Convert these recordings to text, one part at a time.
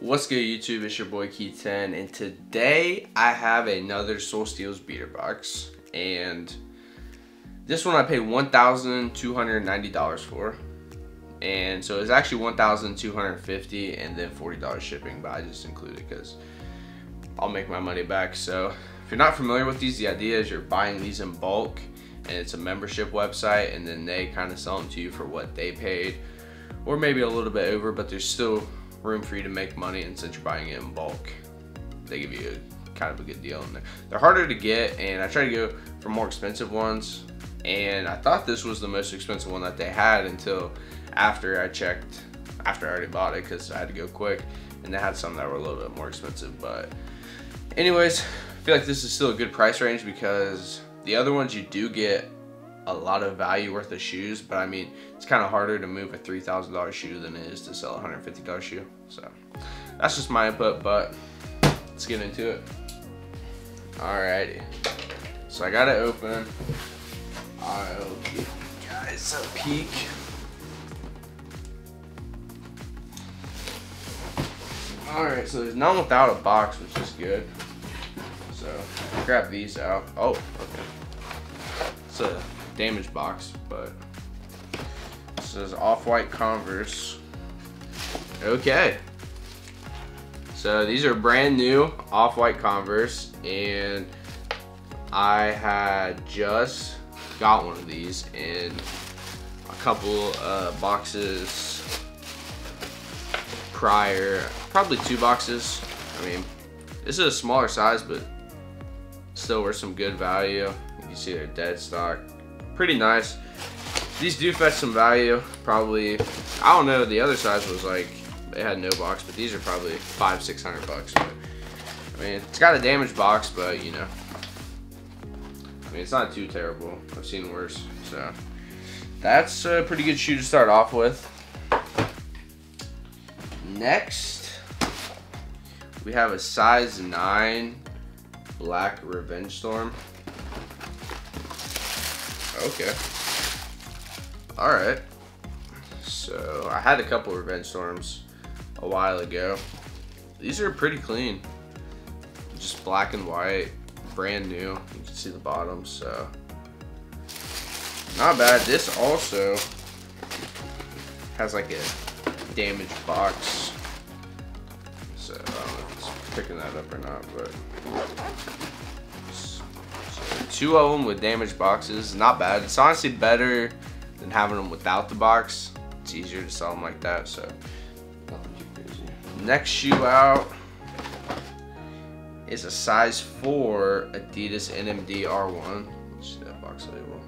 What's good YouTube? It's your boy Ke10 and today I have another Sole Steals beater box and this one I paid $1,290 for and so it's actually 1,250 and then $40 shipping but I just included because I'll make my money back so if you're not familiar with these the idea is you're buying these in bulk and it's a membership website and then they kind of sell them to you for what they paid or maybe a little bit over but there's still room for you to make money and since you're buying it in bulk they give you a, kind of a good deal. In there they're harder to get and i try to go for more expensive ones. And i thought this was the most expensive one that they had until after i checked after i already bought it because i had to go quick. And they had some that were a little bit more expensive but anyways i feel like this is still a good price range because the other ones you do get a lot of value worth of shoes, but I mean, it's kind of harder to move a $3,000 shoe than it is to sell a $150 shoe. So that's just my input, but let's get into it. Alrighty. So I got it open. I'll give you guys a peek. Alright, so there's none without a box, which is good. So grab these out. Oh, okay. A damage box, but this is off-white Converse. Okay. So these are brand new off-white Converse and I had just got one of these in a couple uh, boxes prior, probably two boxes. I mean, this is a smaller size, but still worth some good value. You can see they're dead stock pretty nice. These do fetch some value. Probably, I don't know, the other size was like, they had no box, but these are probably five, six hundred bucks. But, I mean, it's got a damaged box, but you know, I mean, it's not too terrible. I've seen worse. So, that's a pretty good shoe to start off with. Next, we have a size 9 black Revenge Storm. Okay. Alright. So, I had a couple Revenge Storms a while ago. These are pretty clean. Just black and white, brand new. You can see the bottom, so. Not bad. This also has like a damaged box. So, I don't know if it's picking that up or not, but two of them with damaged boxes. Not bad. It's honestly better than having them without the box. It's easier to sell them like that, so. Next shoe out is a size 4 Adidas NMD R1. Let's see that box label.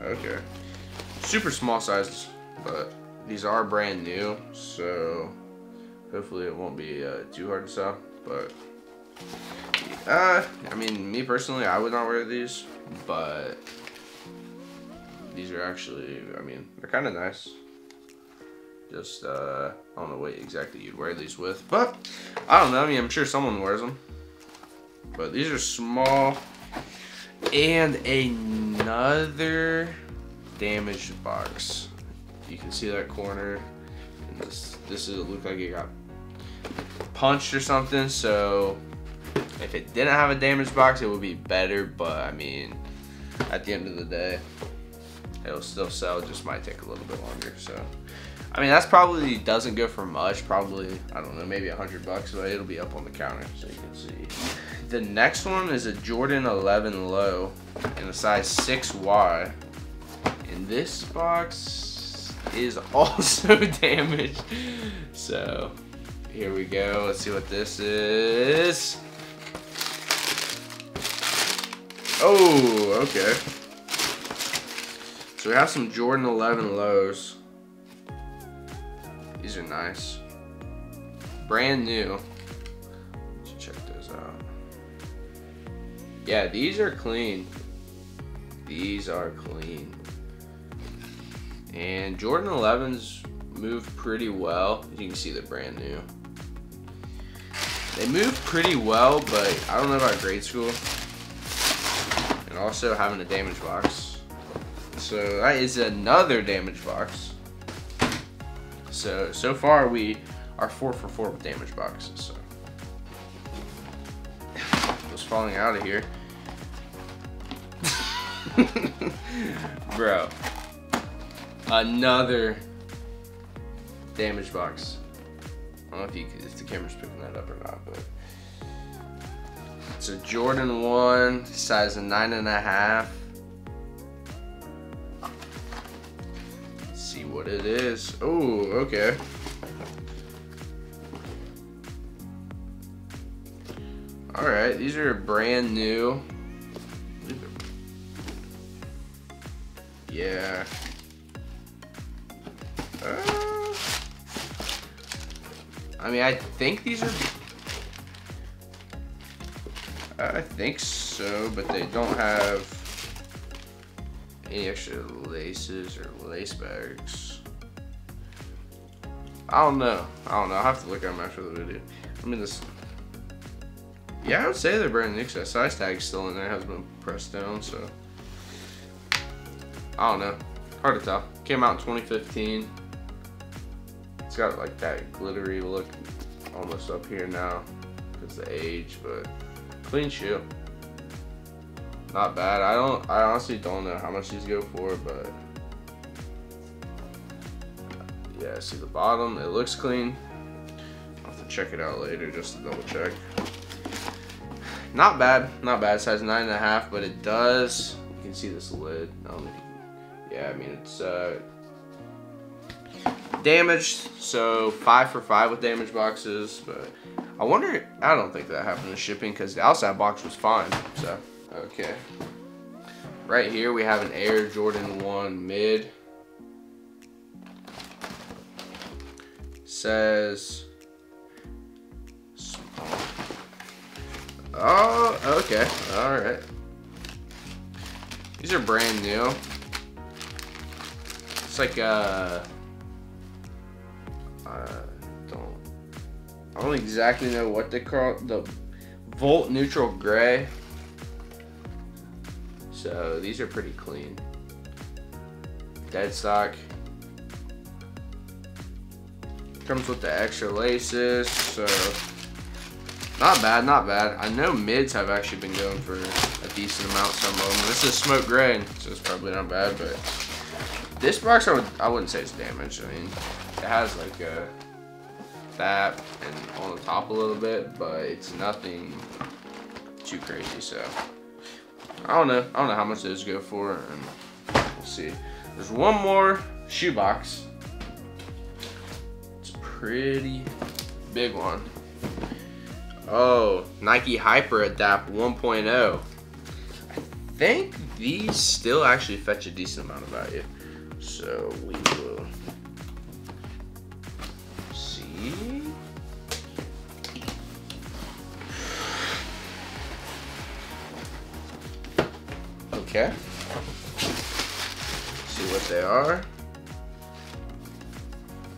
Okay. Super small size, but these are brand new, so hopefully it won't be uh, too hard to sell, but uh, I mean, me personally, I would not wear these, but these are actually, I mean, they're kind of nice. Just, uh, I don't know what exactly you'd wear these with, but I don't know. I mean, I'm sure someone wears them. But these are small. And another damaged box. You can see that corner. And this, this is, it look like it got punched or something, so if it didn't have a damage box, it would be better, but I mean, at the end of the day, it'll still sell, just might take a little bit longer, so. I mean, that's probably doesn't go for much, probably, I don't know, maybe a hundred bucks, but it'll be up on the counter, so you can see. The next one is a Jordan 11 low in a size 6Y. And this box is also damaged. So, here we go. Let's see what this is. Oh, okay. So we have some Jordan 11 lows. These are nice. Brand new. Let's check those out. Yeah, these are clean. These are clean. And Jordan 11s move pretty well. You can see they're brand new. They move pretty well, but I don't know about grade school and also having a damage box. So that is another damage box. So, so far we are four for four with damage boxes. So just falling out of here. Bro. Another damage box. I don't know if, you, if the camera's picking that up or not, but it's a Jordan 1, size of nine and a half. See what it is. Oh, okay. All right, these are brand new. Yeah. Uh, I mean, I think these are. I think so, but they don't have any extra laces or lace bags. I don't know. I don't know. I'll have to look at them after the video. I mean, this. Yeah, I would say they're brand new because that size tag's still in there. Hasn't been pressed down, so. I don't know. Hard to tell. Came out in 2015. It's got like that glittery look almost up here now because the age, but clean shoe. Not bad. I don't. I honestly don't know how much these go for, but yeah. See the bottom. It looks clean. I'll have to check it out later just to double check. Not bad. Not bad. Size nine and a half, but it does. You can see this lid. You yeah, I mean, it's uh, damaged, so five for five with damage boxes, but I wonder, I don't think that happened in shipping because the outside box was fine, so, okay. Right here we have an Air Jordan 1 mid. Says, oh, okay, all right. These are brand new. It's like uh, don't I don't exactly know what they call the Volt Neutral Gray. So these are pretty clean. Dead stock. Comes with the extra laces, so not bad, not bad. I know mids have actually been going for a decent amount, some of them. This is smoke gray, so it's probably not bad, but this box, I, would, I wouldn't say it's damaged. I mean, it has like a that and on the top a little bit, but it's nothing too crazy. So I don't know. I don't know how much those go for, and we'll see. There's one more shoe box. It's a pretty big one. Oh, Nike Hyper Adapt 1.0. I think these still actually fetch a decent amount of value. So we will Okay. See what they are.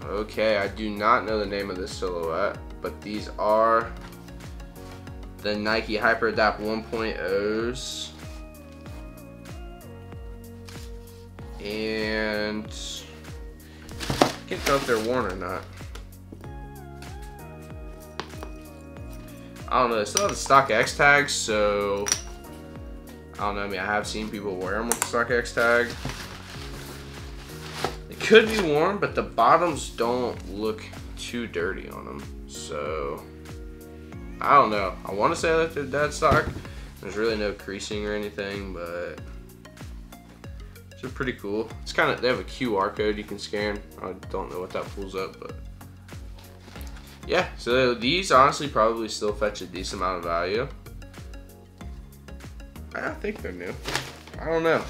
Okay, I do not know the name of this silhouette, but these are the Nike Hyper Adapt 1.0s. And can't tell if they're worn or not. I don't know, they still have the StockX tags, so I don't know, I mean I have seen people wear them with the StockX tag. They could be worn, but the bottoms don't look too dirty on them. So I don't know. I want to say that they're dead stock. There's really no creasing or anything, but they're pretty cool. It's kind of, they have a QR code you can scan. I don't know what that pulls up, but yeah. So these honestly probably still fetch a decent amount of value. I don't think they're new. I don't know.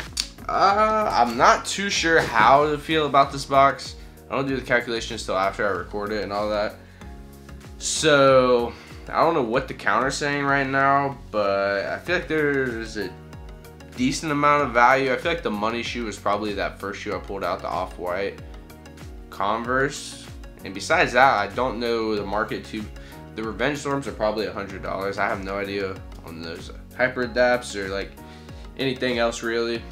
Uh, I'm not too sure how to feel about this box. I don't do the calculations until after I record it and all that. So, I don't know what the counter's saying right now, but I feel like there's a decent amount of value. I feel like the money shoe is probably that first shoe I pulled out, the Off-White Converse. And besides that, I don't know the market too. The Revenge Storms are probably a $100. I have no idea on those Hyper Adapts or like anything else really.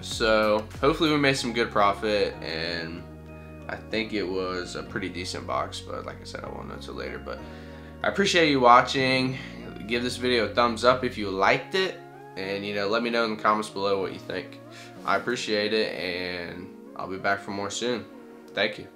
So hopefully we made some good profit and I think it was a pretty decent box, but like I said, I won't know until later. But I appreciate you watching. Give this video a thumbs up if you liked it. And, you know, let me know in the comments below what you think. I appreciate it, and I'll be back for more soon. Thank you.